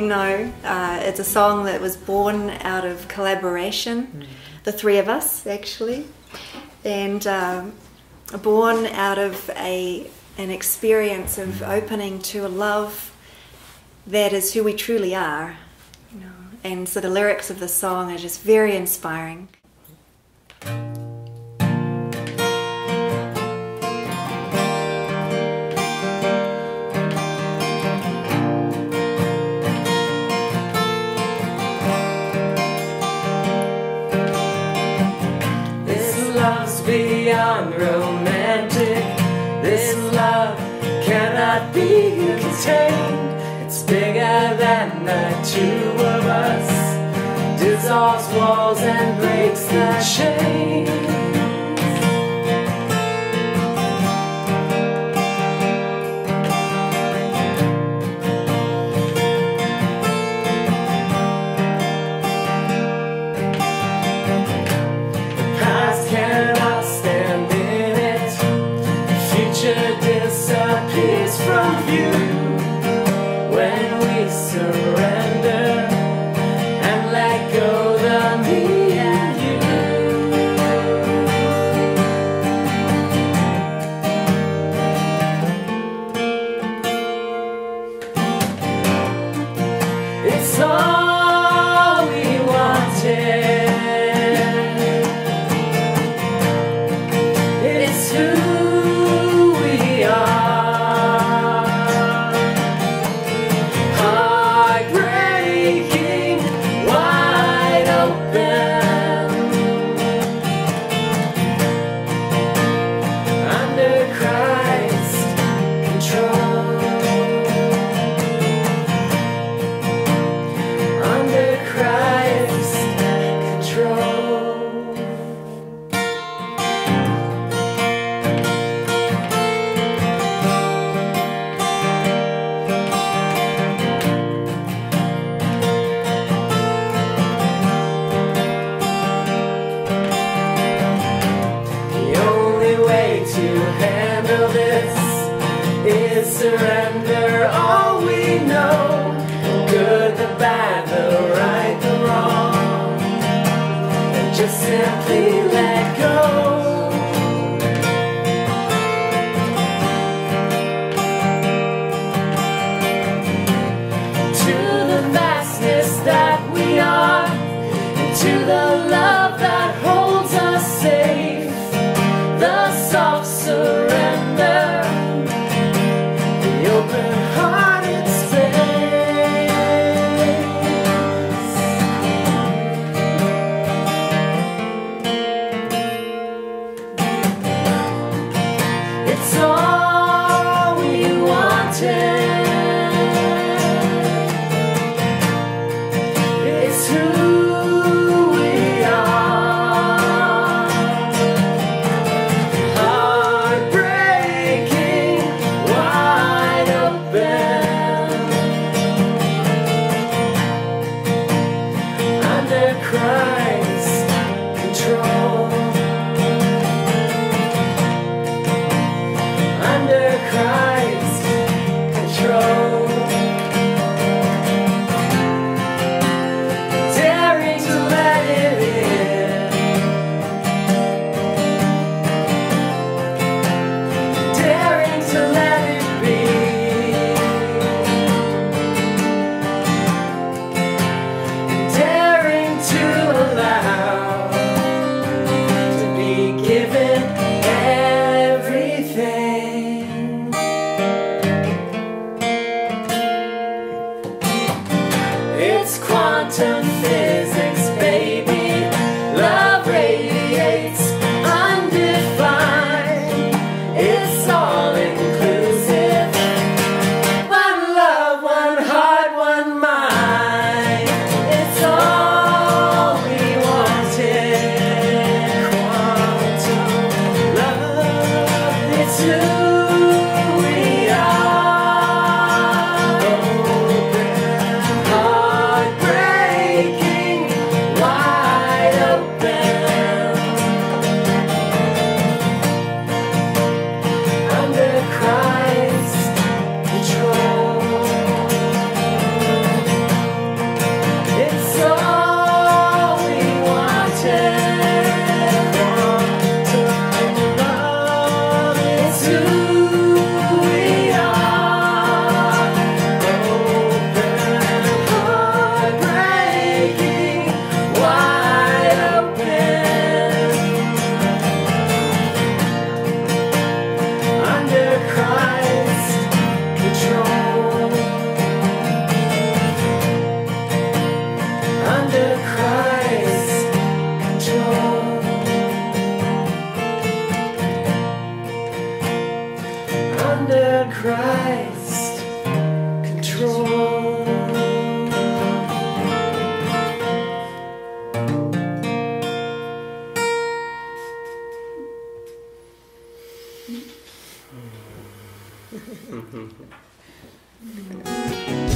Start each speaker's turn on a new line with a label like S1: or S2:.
S1: know, uh, it's a song that was born out of collaboration, mm. the three of us actually, and um, born out of a an experience of opening to a love that is who we truly are. You know? And so the lyrics of the song are just very inspiring.
S2: Beyond romantic. This love cannot be contained. It's bigger than the two of us. Dissolves walls and breaks the chain. Surrender all to turn fair. Under Christ's control.